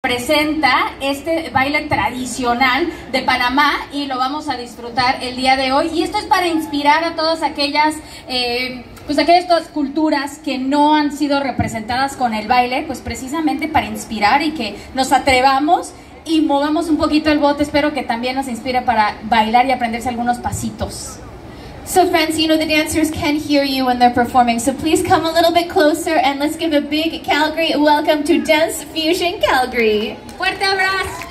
presenta este baile tradicional de Panamá y lo vamos a disfrutar el día de hoy. Y esto es para inspirar a todas aquellas, eh, pues aquellas culturas que no han sido representadas con el baile, pues precisamente para inspirar y que nos atrevamos y movamos un poquito el bote. Espero que también nos inspire para bailar y aprenderse algunos pasitos. So friends, you know the dancers can hear you when they're performing, so please come a little bit closer and let's give a big Calgary welcome to Dance Fusion Calgary. Fuerte abrazo.